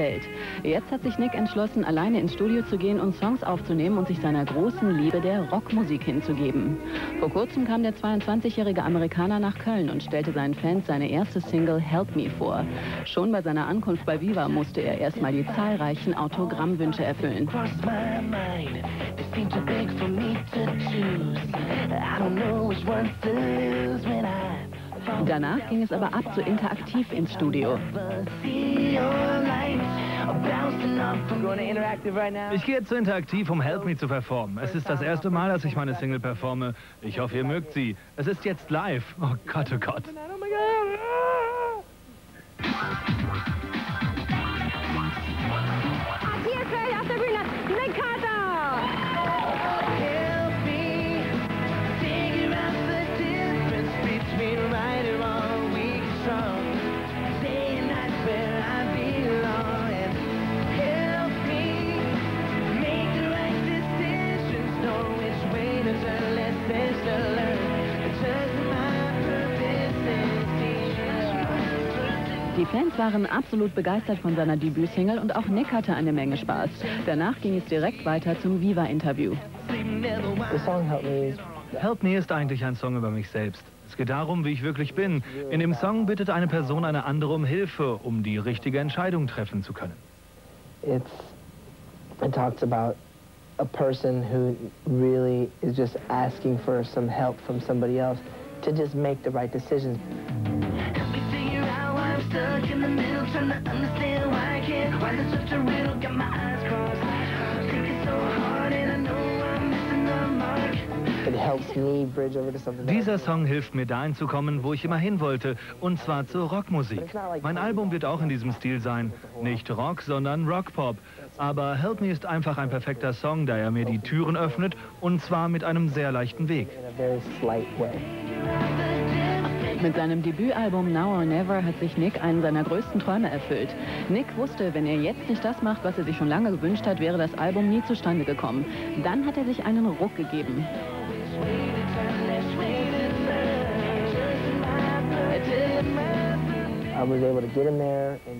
Welt. Jetzt hat sich Nick entschlossen, alleine ins Studio zu gehen und Songs aufzunehmen und sich seiner großen Liebe der Rockmusik hinzugeben. Vor kurzem kam der 22-jährige Amerikaner nach Köln und stellte seinen Fans seine erste Single Help Me vor. Schon bei seiner Ankunft bei Viva musste er erstmal die zahlreichen Autogrammwünsche erfüllen. Danach ging es aber ab zu interaktiv ins Studio. Ich gehe zu Interaktiv, um Help Me zu performen. Es ist das erste Mal, dass ich meine Single performe. Ich hoffe, ihr mögt sie. Es ist jetzt live. Oh Gott, oh Gott. Die Fans waren absolut begeistert von seiner Debütsingle und auch Nick hatte eine Menge Spaß. Danach ging es direkt weiter zum Viva-Interview. Help Me ist eigentlich ein Song über mich selbst. Es geht darum, wie ich wirklich bin. In dem Song bittet eine Person eine andere um Hilfe, um die richtige Entscheidung treffen zu können. It's, it talks about a person who really is just asking for some help from somebody else to just make the right decisions. In the middle trying to understand why I can't Why there's such a riddle, got my eyes crossed Thinking so hard and I know I'm missing the mark Dieser Song hilft mir dahin zu kommen, wo ich immer hin wollte, und zwar zur Rockmusik. Mein Album wird auch in diesem Stil sein. Nicht Rock, sondern Rockpop. Aber Help Me ist einfach ein perfekter Song, da er mir die Türen öffnet, und zwar mit einem sehr leichten Weg. Mit seinem Debütalbum Now or Never hat sich Nick einen seiner größten Träume erfüllt. Nick wusste, wenn er jetzt nicht das macht, was er sich schon lange gewünscht hat, wäre das Album nie zustande gekommen. Dann hat er sich einen Ruck gegeben.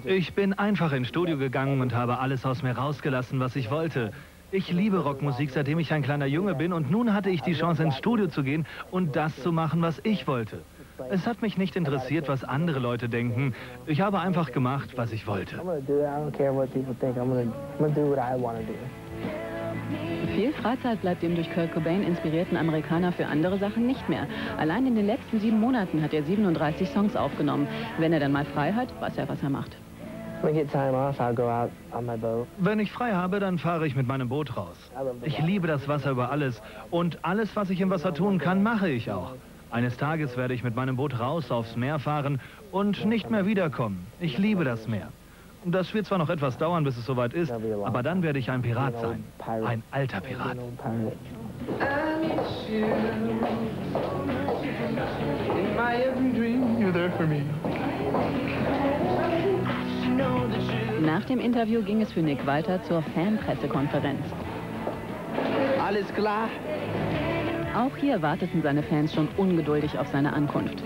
Ich bin einfach ins Studio gegangen und habe alles aus mir rausgelassen, was ich wollte. Ich liebe Rockmusik, seitdem ich ein kleiner Junge bin und nun hatte ich die Chance, ins Studio zu gehen und das zu machen, was ich wollte. Es hat mich nicht interessiert, was andere Leute denken. Ich habe einfach gemacht, was ich wollte. Viel Freizeit bleibt dem durch Kurt Cobain inspirierten Amerikaner für andere Sachen nicht mehr. Allein in den letzten sieben Monaten hat er 37 Songs aufgenommen. Wenn er dann mal frei hat, weiß er, was er macht. Wenn ich frei habe, dann fahre ich mit meinem Boot raus. Ich liebe das Wasser über alles und alles, was ich im Wasser tun kann, mache ich auch. Eines Tages werde ich mit meinem Boot raus aufs Meer fahren und nicht mehr wiederkommen. Ich liebe das Meer. Das wird zwar noch etwas dauern, bis es soweit ist, aber dann werde ich ein Pirat sein. Ein alter Pirat. Nach dem Interview ging es für Nick weiter zur Fanpressekonferenz. Alles klar? Auch hier warteten seine Fans schon ungeduldig auf seine Ankunft.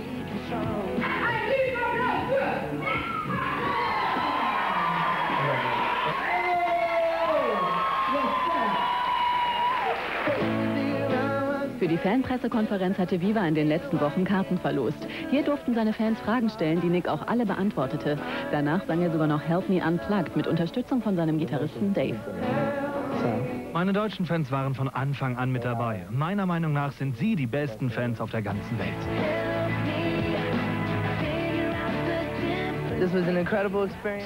Für die Fanpressekonferenz hatte Viva in den letzten Wochen Karten verlost. Hier durften seine Fans Fragen stellen, die Nick auch alle beantwortete. Danach sang er sogar noch Help Me Unplugged mit Unterstützung von seinem Gitarristen Dave. Meine deutschen Fans waren von Anfang an mit dabei. Meiner Meinung nach sind sie die besten Fans auf der ganzen Welt.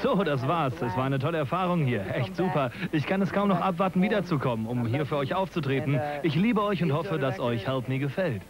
So, das war's. Es war eine tolle Erfahrung hier. Echt super. Ich kann es kaum noch abwarten, wiederzukommen, um hier für euch aufzutreten. Ich liebe euch und hoffe, dass euch Help Me gefällt.